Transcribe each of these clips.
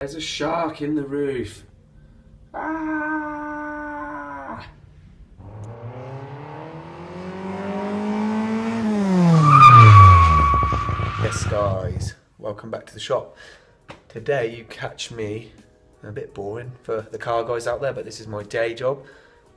There's a shark in the roof. Ah! Yes, guys, welcome back to the shop. Today, you catch me a bit boring for the car guys out there, but this is my day job,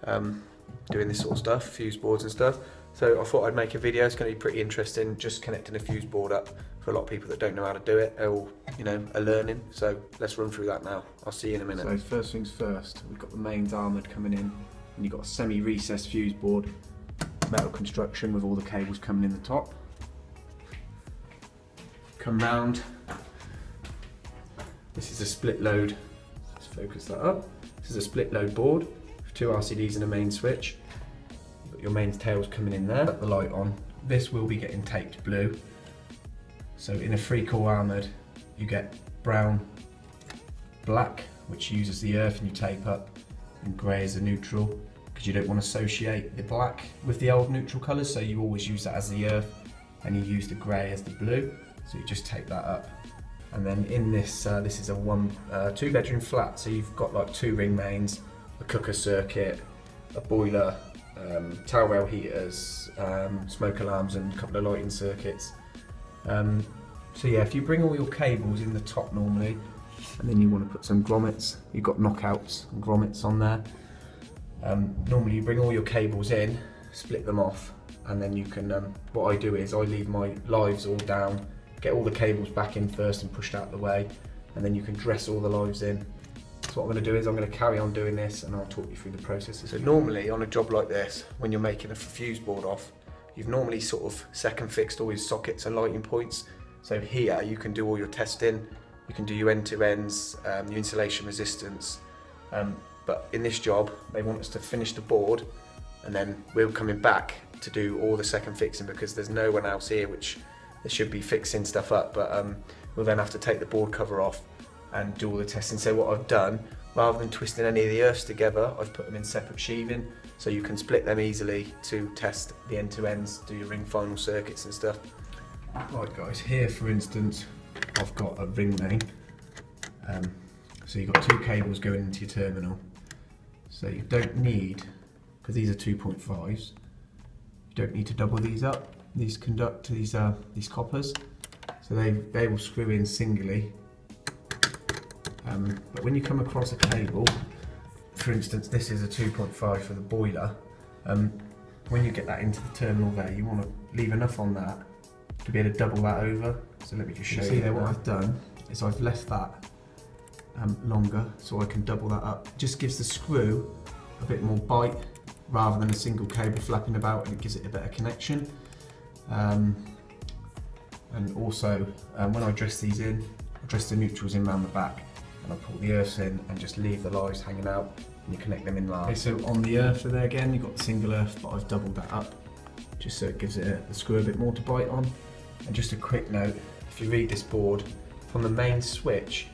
um, doing this sort of stuff, fuse boards and stuff. So I thought I'd make a video. It's going to be pretty interesting, just connecting a fuse board up for a lot of people that don't know how to do it or you know are learning. So let's run through that now. I'll see you in a minute. So first things first, we've got the mains armoured coming in, and you've got a semi-recessed fuse board, metal construction with all the cables coming in the top. come round. This is a split load. Let's focus that up. This is a split load board with two RCDs and a main switch. Your mains tails coming in there. Put the light on. This will be getting taped blue. So in a three core armoured, you get brown, black, which uses the earth and you tape up, and grey as a neutral because you don't want to associate the black with the old neutral colours. So you always use that as the earth and you use the grey as the blue. So you just tape that up. And then in this, uh, this is a one, uh, two bedroom flat. So you've got like two ring mains, a cooker circuit, a boiler, um, towel heaters, um, smoke alarms and a couple of lighting circuits. Um, so yeah, if you bring all your cables in the top normally, and then you want to put some grommets, you've got knockouts and grommets on there. Um, normally you bring all your cables in, split them off, and then you can, um, what I do is I leave my lives all down, get all the cables back in first and pushed out the way, and then you can dress all the lives in. So what I'm going to do is I'm going to carry on doing this and I'll talk you through the processes. So normally on a job like this, when you're making a fuse board off, you've normally sort of second fixed all your sockets and lighting points. So here you can do all your testing, you can do your end to ends, um, your insulation resistance. Um, but in this job, they want us to finish the board and then we're coming back to do all the second fixing because there's no one else here which they should be fixing stuff up. But um, we'll then have to take the board cover off and do all the testing. So what I've done, rather than twisting any of the earths together, I've put them in separate sheathing so you can split them easily to test the end to ends, do your ring final circuits and stuff. Right guys, here for instance, I've got a ring main. Um, so you've got two cables going into your terminal. So you don't need, because these are 2.5s, you don't need to double these up. These conduct these uh, these coppers, so they they will screw in singly. Um, but when you come across a cable, for instance, this is a 2.5 for the boiler. Um, when you get that into the terminal there, you want to leave enough on that to be able to double that over. So let me just show you. See there, what I've done is I've left that um, longer so I can double that up. It just gives the screw a bit more bite rather than a single cable flapping about and it gives it a better connection. Um, and also um, when I dress these in, I dress the neutrals in around the back and I pull the earths in and just leave the lives hanging out and you connect them in last. Okay, so on the earth there again, you've got the single earth, but I've doubled that up just so it gives it a, the screw a bit more to bite on. And just a quick note, if you read this board, from the main switch,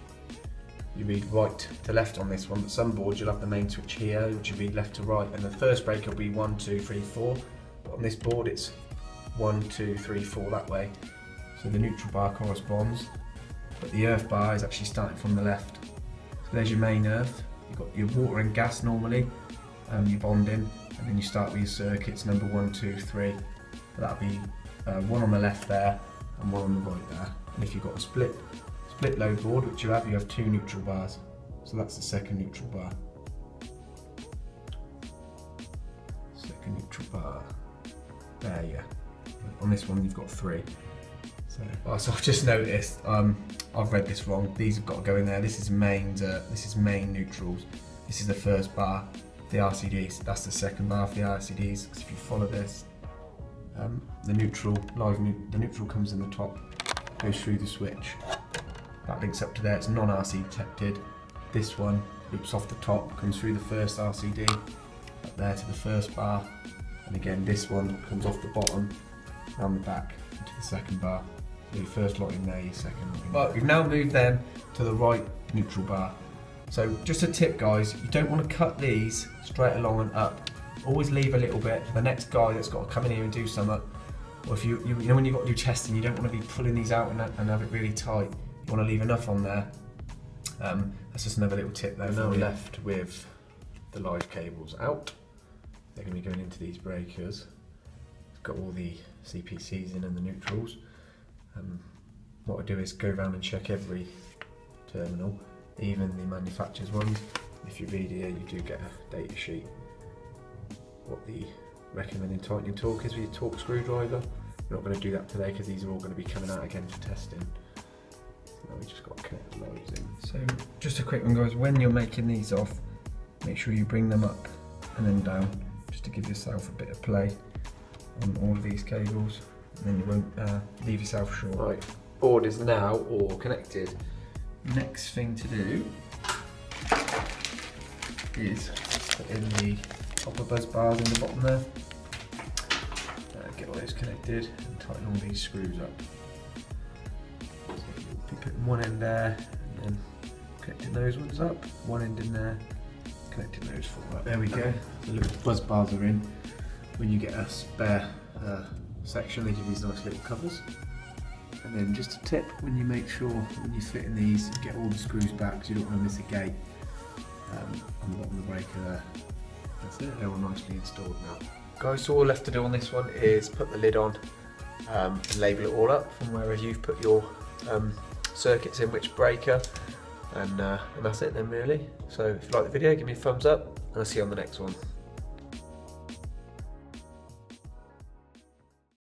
you read right to left on this one, but some boards you'll have the main switch here, which you read left to right, and the first break will be one, two, three, four. But on this board it's one, two, three, four that way. So the neutral bar corresponds, but the earth bar is actually starting from the left. So there's your main earth. You've got your water and gas normally, um, your bonding, and then you start with your circuits number one, two, three. So that'll be uh, one on the left there and one on the right there. And if you've got a split split load board, which you have, you have two neutral bars. So that's the second neutral bar. Second neutral bar. There, yeah. On this one, you've got three. So, oh, so I've just noticed, um, I've read this wrong. These have got to go in there. This is main, uh, this is main neutrals. This is the first bar, the RCDs. That's the second bar for the RCDs. Because if you follow this, um, the neutral, live, the neutral comes in the top, goes through the switch. That links up to there, it's non-RC detected. This one loops off the top, comes through the first RCD, up there to the first bar. And again, this one comes off the bottom, around the back, into the second bar. Your first lot in there, your second lot in But we've now moved them to the right neutral bar. So just a tip guys, you don't want to cut these straight along and up. Always leave a little bit for the next guy that's got to come in here and do something. Or if you, you, you know when you've got your chest and you don't want to be pulling these out and, and have it really tight, you want to leave enough on there Um, that's just another little tip there. Now left with the live cables out. They're going to be going into these breakers. It's got all the CPCs in and the neutrals. Um, what I do is go around and check every terminal, even the manufacturer's ones. If you read here, you do get a data sheet. What the recommended tightening torque is with your torque screwdriver. We're not going to do that today because these are all going to be coming out again for testing. Now we just got to connect loads in. So just a quick one guys, when you're making these off, make sure you bring them up and then down, just to give yourself a bit of play on all of these cables, and then you won't uh, leave yourself short. Right, board is now all connected. Next thing to do is put in the copper bus bars in the bottom there. Uh, get all those connected and tighten all these screws up. So you'll be putting one end there and then connecting those ones up, one end in there, connecting those four up. There we go, the little bus bars are in. When you get a spare uh, section, they give these nice little covers. And then just a tip, when you make sure, when you fit in these, get all the screws back because you don't want to miss a gate um, on the bottom of the breaker there. That's it, they're all nicely installed now. Guys, so all left to do on this one is put the lid on um, and label it all up from wherever you've put your um, circuits in which breaker and, uh, and that's it then really. So if you like the video give me a thumbs up and I'll see you on the next one.